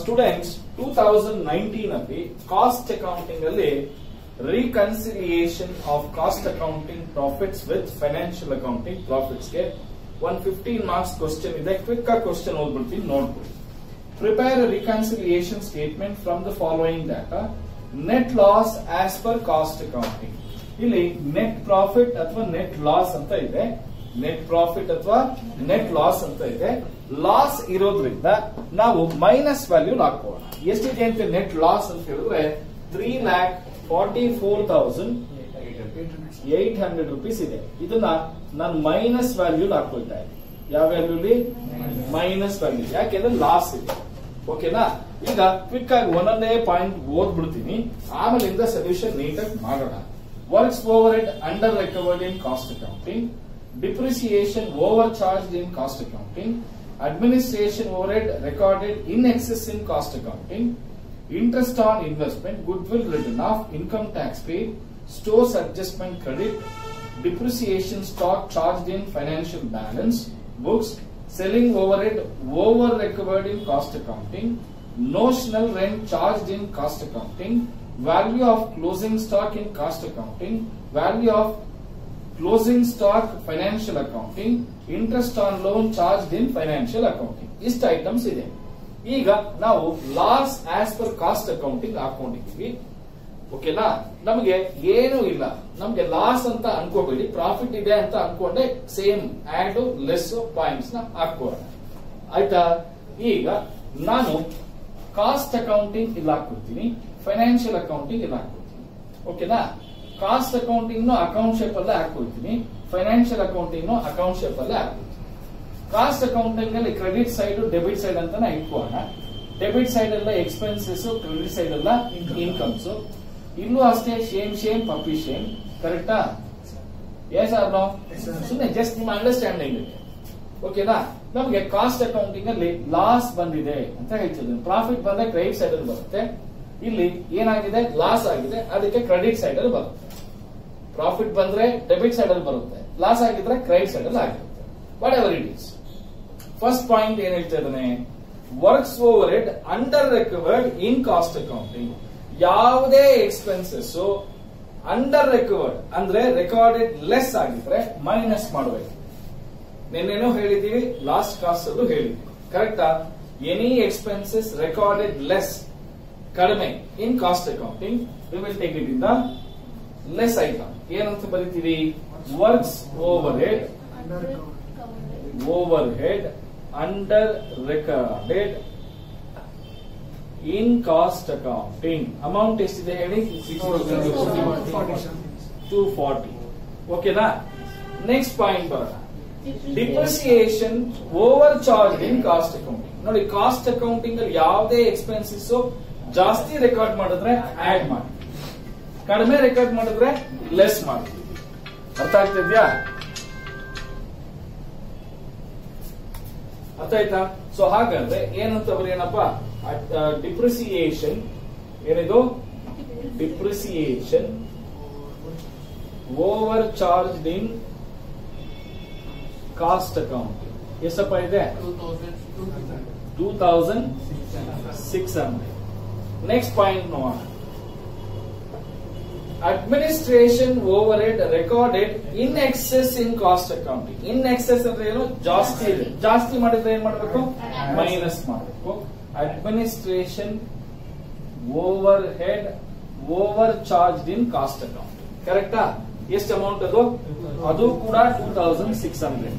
Students two thousand nineteen ಅಲ್ಲಿ cost accounting ಅಲ್ಲಿ reconciliation of cost accounting profits with financial accounting ಪ್ರಾಫಿಟ್ಸ್ಗೆ one fifteen marks question ಇದೆ. Quick ಆಗಿ question ಓದ್ಬಿಡ್ತೀನಿ ನೋಡ್ಬೋದು prepare reconciliation statement from the following data net loss as per cost accounting ಇಲ್ಲಿ net profit ಅಥವಾ net loss ಅಂತ ಇದೆ. Net profit ಅಥವಾ net loss ಅಂತ ಇದೆ. ಲಾಸ್ ಇರೋದ್ರಿಂದ ನಾವು ಮೈನಸ್ ವ್ಯಾಲ್ಯೂ ಹಾಕೋಣ. ಎಷ್ಟಿದೆ ಅಂತ ನೆಟ್ ಲಾಸ್ ಅಂತ ಹೇಳಿದ್ರೆ three lakh forty four thousand eight hundred rupees ಇದೆ. ಇದನ್ನ ನಾನು ಮೈನಸ್ ವ್ಯಾಲ್ಯೂ ಹಾಕೊಳ್ತಾ ಇದ್ದೀನಿ. ಯಾವ ವ್ಯಾಲ್ಯೂಲಿ ಮೈನಸ್ ವ್ಯಾಲ್ಯೂ ಯಾಕೆಂದ್ರೆ ಲಾಸ್ ಇದೆ. ಓಕೆನಾ ಈಗ ಕ್ವಿಕ್ ಆಗಿ ಒಂದೊಂದೇ ಪಾಯಿಂಟ್ ಓದ್ಬಿಡ್ತೀನಿ. ಆಮೇಲಿಂದ ಸೊಲ್ಯೂಷನ್ ನೀಟಾಗಿ ಮಾಡೋಣ. Works overhead under recovered in cost accounting depreciation overcharged in cost accounting, administration overhead recorded in excess in cost accounting, interest on investment, goodwill written off, income tax paid, stores adjustment credit, depreciation stock charged in financial balance, books, selling overhead over recovered in cost accounting, notional rent charged in cost accounting, value of closing stock in cost accounting, value of closing stock financial accounting, interest on loan charged in financial accounting. ಇಷ್ಟು items ಇದೆ. ಈಗ ನಾವು loss as per cost accounting ಹಾಕೊಂಡಿದ್ದೀವಿ ಓಕೆನಾ ನಮಗೆ ಏನು ಇಲ್ಲ. ನಮಗೆ loss ಅಂತ ಅನ್ಕೋಬೇಡಿ. ಪ್ರಾಫಿಟ್ ಇದೆ ಅಂತ ಅನ್ಕೊಂಡೆ ಸೇಮ್ ಆಡ್ ಲೆಸ್ ಪಾಯಿಂಟ್ಸ್ನ ಹಾಕೋಣ ಆಯ್ತಾ? ಈಗ ನಾನು ಕಾಸ್ಟ್ ಅಕೌಂಟಿಂಗ್ ಇಲ್ಲಿ ಹಾಕೊಡ್ತೀನಿ ಫೈನಾನ್ಷಿಯಲ್ ಅಕೌಂಟಿಂಗ್ ಇಲ್ಲಿ ಹಾಕೊಡ್ತೀನಿ ಓಕೆನಾ ಕಾಸ್ಟ್ ಅಕೌಂಟಿಂಗ್ ಅಕೌಂಟ್ ಶೇಪ್ ಅಲ್ಲೇ ಹಾಕೊಳ್ತೀನಿ ಫೈನಾನ್ಷಿಯಲ್ ಅಕೌಂಟಿಂಗ್ ಅಕೌಂಟ್ ಶೇಪ್ ಅಲ್ಲೇ ಹಾಕೊಳ್ತೀನಿ. ಕಾಸ್ಟ್ ಅಕೌಂಟಿಂಗ್ ಅಲ್ಲಿ ಕ್ರೆಡಿಟ್ ಸೈಡ್ ಡೆಬಿಟ್ ಸೈಡ್ ಅಂತ ಇಟ್ಕೋಣ ಡೆಬಿಟ್ ಸೈಡ್ ಎಲ್ಲ ಎಕ್ಸ್ಪೆನ್ಸಸ್ ಕ್ರೆಡಿಟ್ ಸೈಡ್ ಎಲ್ಲ ಇನ್ಕಮ್ಸ್. ಇಲ್ಲೂ ಅಷ್ಟೇ ಶೇಮ್ ಶೇಮ್ ಪಪ್ಪಿ ಶೇಮ್ ಕರೆಕ್ಟಾ ಎಸ್ ಆರ್ ನೋ ಸುಮ್ಮನೆ ಜಸ್ಟ್ ನಿಮ್ಮ ಅಂಡರ್ಸ್ಟ್ಯಾಂಡಿಂಗ್ ಓಕೆನಾ ನಮಗೆ ಕಾಸ್ಟ್ ಅಕೌಂಟಿಂಗ್ ಅಲ್ಲಿ ಲಾಸ್ ಬಂದಿದೆ ಅಂತ ಹೇಳ್ತಿದ್ದೀನಿ ಪ್ರಾಫಿಟ್ ಬಂದ್ರೆ ಕ್ರೆಡಿಟ್ ಸೈಡ್ ಅಲ್ಲಿ ಬರುತ್ತೆ. ಇಲ್ಲಿ ಏನಾಗಿದೆ? ಲಾಸ್ ಆಗಿದೆ. ಅದಕ್ಕೆ ಕ್ರೆಡಿಟ್ ಸೈಡ್ ಅಲ್ಲಿ ಬರುತ್ತೆ. ಪ್ರಾಫಿಟ್ ಬಂದ್ರೆ ಡೆಬಿಟ್ ಸೈಡ್ ಅಲ್ಲಿ ಬರುತ್ತೆ. ಲಾಸ್ ಆಗಿದ್ರೆ ಕ್ರೆಡಿಟ್ ಸೈಡ್ ಅಲ್ಲಿ ಆಗಿರುತ್ತೆ. Whatever it is first point ಏನ್ ಹೇಳ್ತಾ ಇದ್ದಾನೆ? Works over it under recovered in cost accounting ಯಾವುದೇ ಎಕ್ಸ್ಪೆನ್ಸಸ್ ಅಂಡರ್ ರೆಕವರ್ಡ್ ಅಂದ್ರೆ ರೆಕಾರ್ಡೆಡ್ ಲೆಸ್ ಆಗಿದ್ರೆ ಮೈನಸ್ ಮಾಡಬೇಕು. ನಿನ್ನೆನೂ ಹೇಳಿದೀವಿ ಲಾಸ್ಟ್ ಕಾಸ್ಟ್ ಅಲ್ಲೂ ಹೇಳಿದ್ವಿ. ಕರೆಕ್ಟಾ ಎನಿ ಎಕ್ಸ್ಪೆನ್ಸಸ್ ರೆಕಾರ್ಡೆಡ್ ಲೆಸ್ ಕಡಿಮೆ in cost accounting will take it in the less item ಏನಂತ ಬರಿತೀವಿ? Works overhead overhead under recorded in cost accounting amount ಎಷ್ಟಿದೆ ಹೇಳಿ? ಟೂ ಫಾರ್ಟಿ ಓಕೆನಾ ನೆಕ್ಸ್ಟ್ ಪಾಯಿಂಟ್ ಬರೋಣ. Depreciation overcharge in cost accounting ನೋಡಿ cost accounting ಅಲ್ಲಿ ಯಾವುದೇ ಎಕ್ಸ್ಪೆನ್ಸಸ್ ಜಾಸ್ತಿ ರೆಕಾರ್ಡ್ ಮಾಡಿದ್ರೆ ಆಡ್ ಮಾಡಿ. ಕಡಿಮೆ ರೆಕಾರ್ಡ್ ಮಾಡಿದ್ರೆ ಲೆಸ್ ಮಾಡಿ ಅರ್ಥ ಆಗ್ತಿದ್ಯಾ ಅರ್ಥ ಆಯ್ತಾ? ಸೊ ಹಾಗಾದ್ರೆ ಏನಂತ ಏನಪ್ಪ ಡಿಪ್ರಿಸಿಯೇಷನ್ ಏನಿದು? Depreciation overcharge in cost account ಎಷ್ಟಪ್ಪ ಇದೆ? Two thousand six hundred next point ನೋಡೋಣ. Administration overhead recorded in excess in cost accounting in excess ಅಂದ್ರೆ ಏನು? ಜಾಸ್ತಿ ಜಾಸ್ತಿ ಮಾಡಿದ್ರೆ ಏನ್ ಮಾಡಬೇಕು? ಮೈನಸ್ ಮಾಡಬೇಕು. Administration overhead overcharge in cost account ಕರೆಕ್ಟಾ ಎಷ್ಟು ಅಮೌಂಟ್ ಅದು? ಅದು ಕೂಡ ಟೂ ತೌಸಂಡ್ ಸಿಕ್ಸ್ ಹಂಡ್ರೆಡ್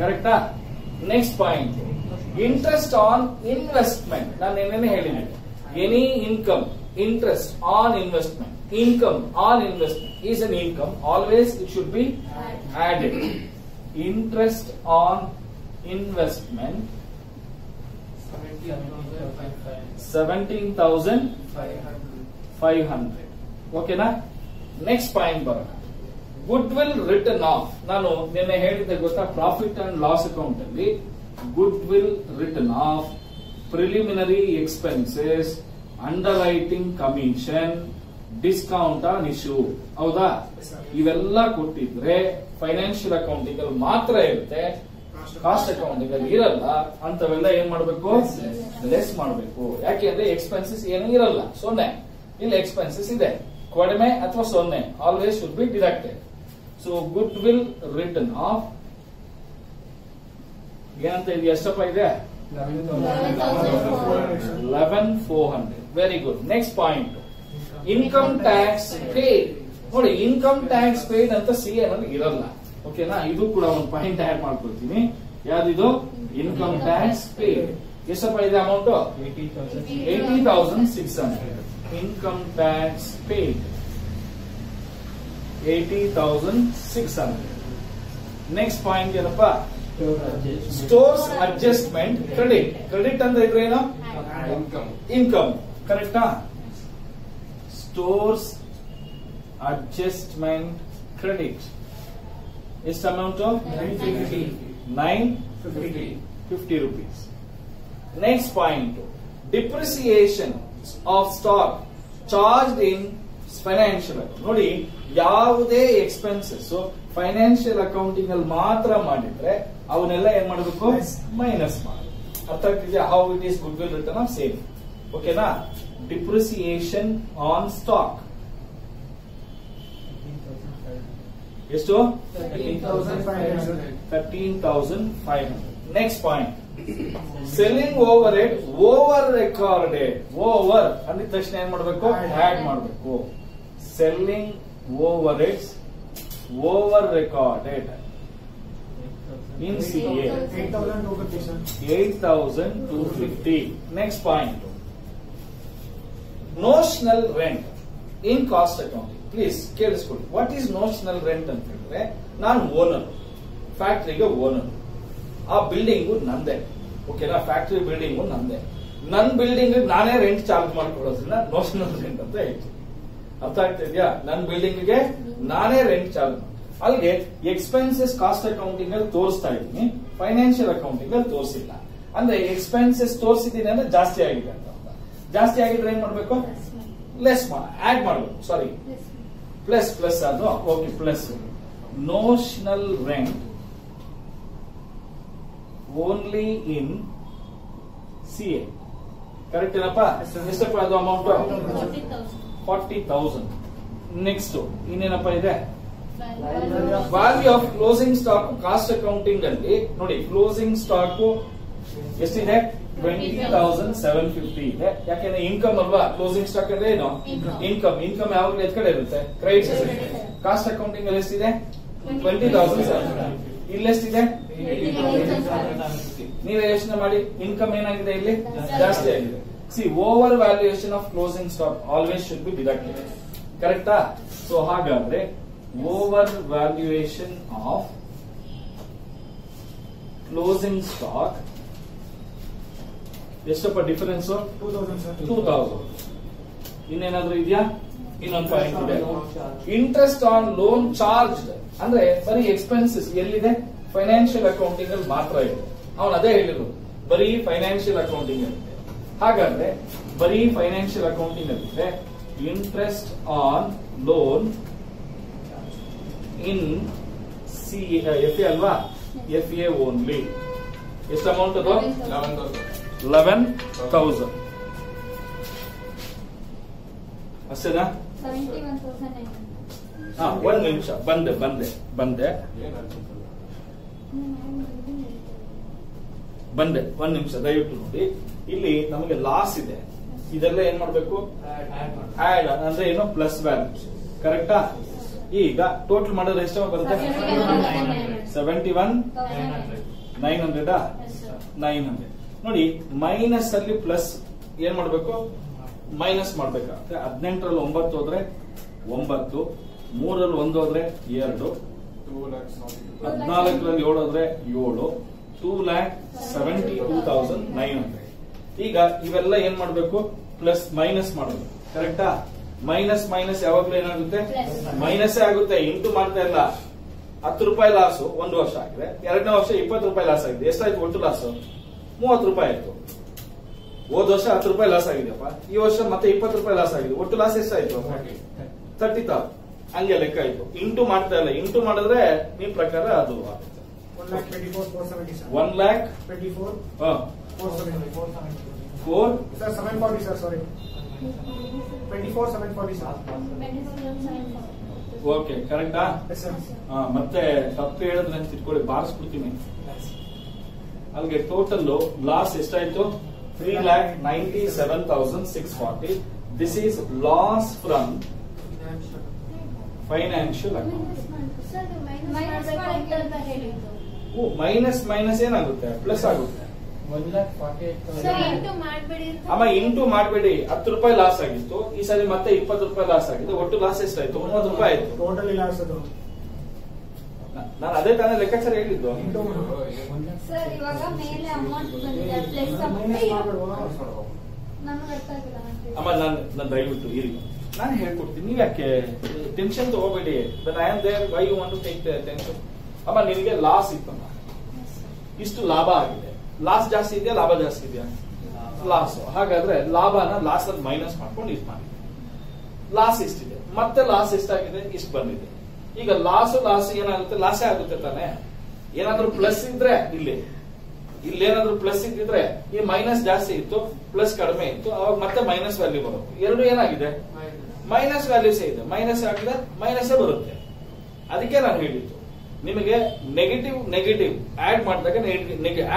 ಕರೆಕ್ಟಾ next point interest on investment ನಾನು ಏನೇನೆ ಹೇಳಿದೆ any income interest on investment. Income on investment is an income. Always it should be added. Interest on investment. 17500 ಓಕೆನಾ ನೆಕ್ಸ್ಟ್ ಪಾಯಿಂಟ್ ಬರೋಣ. Goodwill return off ನಾನು ನಿನ್ನೆ ಹೇಳಿದ್ದೆ ಗೊತ್ತಾ? ಪ್ರಾಫಿಟ್ ಅಂಡ್ ಲಾಸ್ ಅಕೌಂಟ್ ಅಲ್ಲಿ goodwill written off preliminary expenses under commission discount on issue ಹೌದಾ? ಇವೆಲ್ಲ ಕೊಟ್ಟಿದ್ರೆ ಫೈನಾನ್ಷಿಯಲ್ ಅಕೌಂಟಿಂಗ್ ಅಲ್ಲಿ ಮಾತ್ರ ಇರುತ್ತೆ. ಕಾಸ್ಟ್ ಅಕೌಂಟಿಂಗ್ ಅಲ್ಲಿ ಇರಲ್ಲ. ಅಂತವೆಲ್ಲ ಏನ್ ಮಾಡ್ಬೇಕು? ಲೆಸ್ ಮಾಡಬೇಕು. ಯಾಕೆಂದ್ರೆ ಎಕ್ಸ್ಪೆನ್ಸಸ್ ಏನೂ ಇರಲ್ಲ. ಸೊನ್ನೆ. ಇಲ್ಲಿ ಎಕ್ಸ್ಪೆನ್ಸಸ್ ಇದೆ. ಕಡಿಮೆ ಅಥವಾ ಸೊನ್ನೆ. Always should be deducted so goodwill written off ಏನಂತ ಇದೆ ಎಷ್ಟಪ್ಪ ಇದೆ? Eleven four hundred very good next point income tax paid ನೋಡಿ ಇನ್ಕಮ್ ಟ್ಯಾಕ್ಸ್ ಪೇಡ್ ಅಂತ ಸಿ ನಲ್ಲಿ ಇರಲ್ಲ. ಓಕೆನಾ ಇದು ಕೂಡ ಒಂದು ಪಾಯಿಂಟ್ ಆಡ್ ಮಾಡ್ಕೊಳ್ತೀನಿ. ಯಾವ್ದಿದು ಇನ್ಕಮ್ ಟ್ಯಾಕ್ಸ್ ಪೇಡ್ ಎಷ್ಟಪ್ಪ ಇದೆ amount eighty thousand six hundred income tax paid eighty thousand six hundred next point ಏನಪ್ಪ? ಸ್ಟೋರ್ಸ್ ಅಡ್ಜಸ್ಟ್ಮೆಂಟ್ ಕ್ರೆಡಿಟ್ ಕ್ರೆಡಿಟ್ ಅಂದ್ರೆ ಇದ್ರೆ ಏನು ಇನ್ಕಮ್ ಕರೆಕ್ಟಾ ಸ್ಟೋರ್ಸ್ ಅಡ್ಜಸ್ಟ್ಮೆಂಟ್ ಕ್ರೆಡಿಟ್ ಎಷ್ಟು amount nine fifty rupees next point depreciation of stock charge in financial ನೋಡಿ ಯಾವುದೇ expenses financial accounting ಅಲ್ಲಿ ಮಾತ್ರ ಮಾಡಿದ್ರೆ ಅವನ್ನೆಲ್ಲ ಏನ್ ಮಾಡಬೇಕು? ಮೈನಸ್ ಮಾಡಿ. ಅರ್ಥ how it is goodwill return of same ಓಕೆನಾ ಡಿಪ್ರಿಸಿಯೇಷನ್ ಆನ್ ಸ್ಟಾಕ್ ಎಷ್ಟು thirteen thousand five hundred next point selling overhead over recorded over ಅಂದಿದ ತಕ್ಷಣ ಏನ್ ಮಾಡಬೇಕು? ಆಡ್ ಮಾಡಬೇಕು. Selling overheads over recorded in C eight thousand two fifty next point notional rent in cost accounting please ಕೇಳಿಸ್ಕೊಳ್ಳಿ what is notional rent ಅಂತ ಹೇಳಿದ್ರೆ ನಾನು owner ಫ್ಯಾಕ್ಟ್ರಿಗೆ owner ಆ ಬಿಲ್ಡಿಂಗು ನಂದೇ. ಓಕೆನಾ ಫ್ಯಾಕ್ಟ್ರಿ ಬಿಲ್ಡಿಂಗು ನಂದೇ. ನನ್ನ ಬಿಲ್ಡಿಂಗ್ ನಾನೇ ರೆಂಟ್ ಚಾರ್ಜ್ ಮಾಡ್ಕೊಳ್ಳೋದ್ರಿಂದ ನೋಷನಲ್ ರೆಂಟ್ ಅಂತ ಹೇಳ್ತೀನಿ. ಅರ್ಥ ಆಗ್ತಿದ್ಯಾ ನನ್ನ ಬಿಲ್ಡಿಂಗ್ಗೆ ನಾನೇ ರೆಂಟ್ ಚಾರ್ಜ್ ಅಲ್ಲಿಗೆ ಎಕ್ಸ್ಪೆನ್ಸಸ್ ಕಾಸ್ಟ್ ಅಕೌಂಟಿಂಗ್ ಅಲ್ಲಿ ತೋರಿಸ್ತಾ ಇದ್ದೀನಿ. ಫೈನಾನ್ಷಿಯಲ್ ಅಕೌಂಟಿಂಗ್ ಅಲ್ಲಿ ತೋರಿಸಿಲ್ಲ. ಅಂದ್ರೆ ಎಕ್ಸ್ಪೆನ್ಸಸ್ ತೋರಿಸಿದ್ದೀನಿ ಅಂದ್ರೆ ಜಾಸ್ತಿ ಆಗಿದೆ ಅಂತ. ಜಾಸ್ತಿ ಆಗಿದ್ರೆ ಏನ್ ಮಾಡ್ಬೇಕು? ಲೆಸ್ ಆಡ್ ಮಾಡಬೇಕು ಸಾರಿ ಪ್ಲಸ್ ಪ್ಲಸ್ ಅದು okay plus notional rent only in C A correct ಏನಪ್ಪ? ಎಷ್ಟಪ್ಪ ಅದು ಅಮೌಂಟ್ ಫಾರ್ಟಿ ತೌಸಂಡ್ ನೆಕ್ಸ್ಟ್ ಇನ್ನೇನಪ್ಪ ಇದೆ? Value of closing stock cost accounting ಅಲ್ಲಿ, ನೋಡಿ ಕ್ಲೋಸಿಂಗ್ ಸ್ಟಾಕ್ ಎಷ್ಟಿದೆ? ಟ್ವೆಂಟಿ ತೌಸಂಡ್ ಸೆವೆನ್ ಫಿಫ್ಟಿ ಇದೆ ಯಾಕೆಂದ್ರೆ ಇನ್ಕಮ್ ಅಲ್ವಾ? ಕ್ಲೋಸಿಂಗ್ ಸ್ಟಾಕ್ ಅಂದ್ರೆ ಏನು? ಇನ್ಕಮ್ ಇನ್ಕಮ್ ಯಾವಾಗಲೂ ಎತ್ ಕಡೆ ಇರುತ್ತೆ? ಕ್ರೆಡಿಟ್ ಕಾಸ್ಟ್ ಅಕೌಂಟಿಂಗ್ ಅಲ್ಲಿ ಎಷ್ಟಿದೆ? ಟ್ವೆಂಟಿ ತೌಸಂಡ್ ಸೆವೆನ್ ಇಲ್ಲೆಷ್ಟಿದೆ ನೀವೇ ಯೋಚನೆ ಮಾಡಿ. ಇನ್ಕಮ್ ಏನಾಗಿದೆ ಇಲ್ಲಿ? ಜಾಸ್ತಿ ಆಗಿದೆ. C over valuation of closing stock always should be deducted ಕರೆಕ್ಟಾ ಸೊ ಹಾಗಾದ್ರೆ over valuation of closing stock ಎಷ್ಟಪ್ಪ ಡಿಫರೆನ್ಸ್ ಟೂ ತೌಸಂಡ್ ಇನ್ನೇನಾದ್ರೂ ಇದೆಯಾ? ಇನ್ನೊಂದು ಪಾಯಿಂಟ್ ಇದೆ. ಇಂಟ್ರೆಸ್ಟ್ ಆನ್ ಲೋನ್ ಚಾರ್ಜ್ ಅಂದ್ರೆ ಬರೀ ಎಕ್ಸ್ಪೆನ್ಸಸ್ ಎಲ್ಲಿದೆ? ಫೈನಾನ್ಷಿಯಲ್ ಅಕೌಂಟಿಂಗ್ ಅಲ್ಲಿ ಮಾತ್ರ ಇದೆ. ಅವನು ಅದೇ ಹೇಳಿದ್ರು ಬರೀ ಫೈನಾನ್ಷಿಯಲ್ ಅಕೌಂಟಿಂಗ್ ಅಲ್ಲಿ ಹಾಗಾದ್ರೆ ಬರೀ ಫೈನಾನ್ಷಿಯಲ್ ಅಕೌಂಟಿಂಗ್ ಅಲ್ಲಿ ಇದೆ. Interest on loan in C F A ಅಲ್ವಾ? ಎಫ್ ಎ ಓನ್ಲಿ ಎಷ್ಟು ಅಮೌಂಟ್ ಅದು? Eleven thousand. ಅಷ್ಟೇನಾ ಹಾ ಒಂದು ನಿಮಿಷ ಬಂದೆ ಬಂದೆ ಬಂದೆ ಬಂದೆ ಒಂದ್ ನಿಮಿಷ ದಯವಿಟ್ಟು ನೋಡಿ. ಇಲ್ಲಿ ನಮಗೆ ಲಾಸ್ ಇದೆ. ಇದೆಲ್ಲ ಏನ್ ಮಾಡ್ಬೇಕು? ಆಡ್ ಅಂದ್ರೆ ಏನು? ಪ್ಲಸ್ ವ್ಯಾಲ್ಯೂಸ್ ಕರೆಕ್ಟಾ ಈಗ ಟೋಟಲ್ ಮಾಡಿದ್ರೆ ಎಷ್ಟು ಬರುತ್ತೆ? Seventy one nine hundred nine hundred ನೋಡಿ ಮೈನಸ್ ಅಲ್ಲಿ ಪ್ಲಸ್ ಏನ್ ಮಾಡ್ಬೇಕು? ಮೈನಸ್ ಮಾಡ್ಬೇಕಾಗುತ್ತೆ ಹದಿನೆಂಟರಲ್ಲಿ ಒಂಬತ್ತು ಹೋದ್ರೆ ಒಂಬತ್ತು ಮೂರಲ್ಲಿ ಒಂದು ಹೋದ್ರೆ ಎರಡು, ಹದಿನಾಲ್ಕರಲ್ಲಿ ಏಳು ಹೋದ್ರೆ ಏಳು two lakh seventy two thousand nine hundred ಈಗ ಇವೆಲ್ಲ ಏನ್ ಮಾಡ್ಬೇಕು? ಪ್ಲಸ್ ಮೈನಸ್ ಮಾಡಬೇಕು. ಕರೆಕ್ಟಾ ಮೈನಸ್ ಮೈನಸ್ ಯಾವಾಗ್ಲೂ ಏನಾಗುತ್ತೆ? ಮೈನಸೇ ಮೈನಸ್ ಆಗುತ್ತೆ. ಇಂಟು ಮಾಡ್ತಾ ಇಲ್ಲ. ಹತ್ತು ರೂಪಾಯಿ ಲಾಸು ಒಂದು ವರ್ಷ ಆಗಿದೆ. ಎರಡನೇ ವರ್ಷ ಇಪ್ಪತ್ತು ರೂಪಾಯಿ ಲಾಸ್ ಆಗಿದೆ. ಎಷ್ಟಾಯ್ತು? ಒಟ್ಟು ಲಾಸು ಮೂವತ್ತು ರೂಪಾಯಿ ಆಯ್ತು. ಹೋದ ವರ್ಷ ಹತ್ತು ರೂಪಾಯಿ ಲಾಸ್ ಆಗಿದೆಯಪ್ಪ. ಈ ವರ್ಷ ಮತ್ತೆ ಇಪ್ಪತ್ತು ರೂಪಾಯಿ ಲಾಸ್ ಆಗಿದೆ. ಒಟ್ಟು ಲಾಸ್ ಎಷ್ಟಾಯ್ತು? ತರ್ಟಿ ತೌಸಂಡ್ ಹಂಗೆ ಲೆಕ್ಕ ಆಯ್ತು. ಇಂಟು ಮಾಡ್ತಾ ಇಲ್ಲ. ಇಂಟು ಮಾಡಿದ್ರೆ ನಿಮ್ ಪ್ರಕಾರ ಅದು. One lakh Twenty-four, four seventy. Sir, seven forty, sir, sorry. Twenty-four, seven forty, sir. Okay ಕರೆಕ್ಟಾ. ಮತ್ತೆ ತಪ್ಪು ಹೇಳಿದ್ರೆ ತಿಳ್ಕೊಳ್ಳಿ ಇಟ್ಕೊಳ್ಳಿ ಬಾರಿಸ್ಬಿಡ್ತೀನಿ. ಅಲ್ಲಿಗೆ ಟೋಟಲ್ ಲಾಸ್ ಎಷ್ಟಾಯ್ತು? Three lakh ninety seven thousand six forty this is loss from financial account minus minus ಏನಾಗುತ್ತೆ? ಪ್ಲಸ್ ಆಗುತ್ತೆ. ಅಮ್ಮ ಇಂಟು ಮಾಡಬೇಡಿ. ಹತ್ತು ರೂಪಾಯಿ ಲಾಸ್ ಆಗಿತ್ತು. ಈ ಸರಿ ಮತ್ತೆ ಇಪ್ಪತ್ತು ರೂಪಾಯಿ ಲಾಸ್ ಆಗಿತ್ತು. ಒಟ್ಟು ಲಾಸ್ ಎಷ್ಟಾಯ್ತು? ಮೂವತ್ತು ರೂಪಾಯಿ ಆಯ್ತು. ಟೋಟಲಿ ಲಾಸ್ ಅದು. ನಾನು ಅದೇ ತಾನೇ ಲೆಕ್ಕಾಚಾರ ಹೇಳಿದ್ದು. ಸರ್ ಇವಾಗ ಮೇಲೆ ಅಮೌಂಟ್ ಬಂದಿದೆ ಪ್ಲಸ್ minus ಮಾಡ್ಬೇಡ್ವಾ? ಅರ್ಥ ಆಗಿಲ್ಲ ಅಮ್ಮ ನಾನು ನಾನು ದಯವಿಟ್ಟು ಇರಿ. ನಾನು ಹೇಳ್ಕೊಡ್ತೀನಿ ನೀವು ಯಾಕೆ tension ತಗೋಬೇಡಿ. But I am there why you want to take tension ಅಮ್ಮ ನಿನಗೆ ಲಾಸ್ ಇತ್ತಮ್ಮ. ಇಷ್ಟು ಲಾಭ ಆಗಿದೆ. ಲಾಸ್ ಜಾಸ್ತಿ ಇದೆಯಾ ಲಾಭ ಜಾಸ್ತಿ ಇದೆಯಾ? ಲಾಸ್ ಹಾಗಾದ್ರೆ ಲಾಭನ ಲಾಸ್ ಅಲ್ಲಿ ಮೈನಸ್ ಮಾಡ್ಕೊಂಡು ಇದು ಮಾಡಿ. ಲಾಸ್ ಇಷ್ಟಿದೆ ಮತ್ತೆ ಲಾಸ್ ಎಷ್ಟಾಗಿದೆ? ಇಷ್ಟು ಬಂದಿದೆ. ಈಗ ಲಾಸ್ ಲಾಸ್ ಏನಾಗುತ್ತೆ? ಲಾಸೇ ಆಗುತ್ತೆ ತಾನೆ? ಏನಾದ್ರೂ ಪ್ಲಸ್ ಇದ್ರೆ ಇಲ್ಲಿ. ಇಲ್ಲಿ ಏನಾದ್ರೂ ಪ್ಲಸ್ ಇದ್ದಿದ್ರೆ ಈ ಮೈನಸ್ ಜಾಸ್ತಿ ಇತ್ತು ಪ್ಲಸ್ ಕಡಿಮೆ ಇತ್ತು, ಅವಾಗ ಮತ್ತೆ ಮೈನಸ್ ವ್ಯಾಲ್ಯೂ ಬರುತ್ತೆ. ಎರಡು ಏನಾಗಿದೆ? ಮೈನಸ್ ವ್ಯಾಲ್ಯೂಸ್ ಇದೆ. ಮೈನಸ್ ಆಗಿದೆ ಮೈನಸ್ ಬರುತ್ತೆ. ಅದಕ್ಕೆ ನಾನು ಹೇಳಿದ್ದು. ನಿಮಗೆ ನೆಗೆಟಿವ್ ನೆಗೆಟಿವ್ ಆಡ್ ಮಾಡಿದಾಗ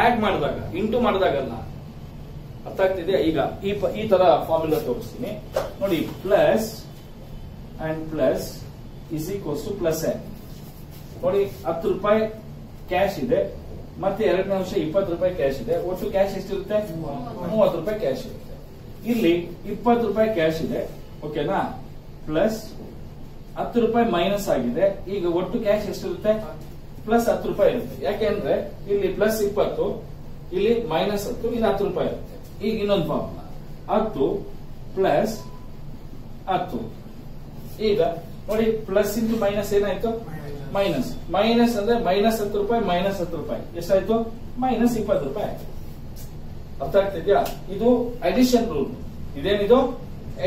ಆಡ್ ಮಾಡಿದಾಗ ಇಂಟು ಮಾಡಿದಾಗಲ್ಲ ಅರ್ಥ ಆಗ್ತಿದೆ ಈಗ ಈ ತರ ಫಾರ್ಮುಲಾ ತೋರಿಸ್ತೀನಿ. ನೋಡಿ plus and plus is equals to plus N ನೋಡಿ, ಹತ್ತು ರೂಪಾಯಿ ಕ್ಯಾಶ್ ಇದೆ, ಮತ್ತೆ ಎರಡನೇ ಅಂಶ ಇಪ್ಪತ್ತು ರೂಪಾಯಿ ಕ್ಯಾಶ್ ಇದೆ. ಒಟ್ಟು ಕ್ಯಾಶ್ ಎಷ್ಟಿರುತ್ತೆ? ಮೂವತ್ತು ರೂಪಾಯಿ ಕ್ಯಾಶ್ ಇರುತ್ತೆ. ಇಲ್ಲಿ ಇಪ್ಪತ್ತು ರೂಪಾಯಿ ಕ್ಯಾಶ್ ಇದೆ ಓಕೆನಾ ಪ್ಲಸ್ ಹತ್ತು ರೂಪಾಯಿ ಮೈನಸ್ ಆಗಿದೆ, ಈಗ ಒಟ್ಟು ಕ್ಯಾಶ್ ಎಷ್ಟಿರುತ್ತೆ? ಪ್ಲಸ್ ಹತ್ತು ರೂಪಾಯಿ ಇರುತ್ತೆ. ಯಾಕೆಂದ್ರೆ ಇಲ್ಲಿ ಪ್ಲಸ್ ಇಪ್ಪತ್ತು, ಇಲ್ಲಿ ಮೈನಸ್ ಹತ್ತು ಇಲ್ಲಿ ಹತ್ತು ರೂಪಾಯಿ ಇರುತ್ತೆ. ಈಗ ಇನ್ನೊಂದು ಫಾರ್ಮುಲಾ ಹತ್ತು ಪ್ಲಸ್ ಹತ್ತು. ಈಗ ನೋಡಿ ಪ್ಲಸ್ ಇಂಟು ಮೈನಸ್ ಏನಾಯ್ತು? ಮೈನಸ್ ಮೈನಸ್ ಅಂದ್ರೆ ಮೈನಸ್ ಹತ್ತು ರೂಪಾಯಿ ಮೈನಸ್ ಹತ್ತು ರೂಪಾಯಿ. ಎಷ್ಟಾಯ್ತು? ಮೈನಸ್ ಇಪ್ಪತ್ತು ರೂಪಾಯಿ ಅರ್ಥ ಆಗ್ತಿದ್ಯಾ? ಇದು ಅಡಿಷನ್ ರೂಲ್ ಇದೇನಿದು?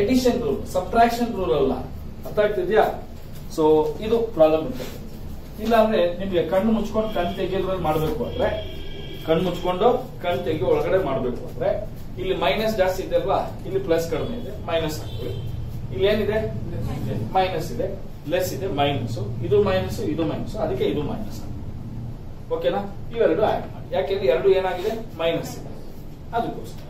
ಅಡಿಷನ್ ರೂಲ್ ಸಬ್ಟ್ರಾಕ್ಷನ್ ರೂಲ್ ಅಲ್ಲ. ಅರ್ಥ ಆಗ್ತಿದ್ಯಾ? ಸೊ ಇದು ಪ್ರಾಬ್ಲಮ್ ಇರ್ತದೆ ಇಲ್ಲ ಅಂದ್ರೆ ನಿಮ್ಗೆ ಕಣ್ಣು ಮುಚ್ಕೊಂಡು ಕಣ್ ತೆಗೆಯೋದ್ರಲ್ಲಿ ಮಾಡ್ಬೇಕು ಅಂದ್ರೆ, ಕಣ್ಣು ಮುಚ್ಕೊಂಡು ಕಣ್ ತೆಗಿ ಒಳಗಡೆ ಮಾಡ್ಬೇಕು ಅಂದ್ರೆ, ಇಲ್ಲಿ ಮೈನಸ್ ಜಾಸ್ತಿ ಇದೆ ಅಲ್ವಾ? ಇಲ್ಲಿ ಪ್ಲಸ್ ಕಡಿಮೆ ಇದೆ ಮೈನಸ್ ಹಾಕೊಳ್ಳಿ ಇಲ್ಲಿ ಏನಿದೆ ಮೈನಸ್ ಇದೆ. ಲೆಸ್ ಇದೆ ಮೈನಸ್ ಇದು ಮೈನಸ್ ಇದು ಮೈನಸ್ ಅದಕ್ಕೆ ಇದು ಮೈನಸ್ ಓಕೆನಾ ಇವೆರಡು ಆಡ್ ಮಾಡಿ. ಯಾಕೆಂದ್ರೆ ಎರಡು ಏನಾಗಿದೆ? ಮೈನಸ್ ಇದೆ. ಅದಕ್ಕೋಸ್ಕರ.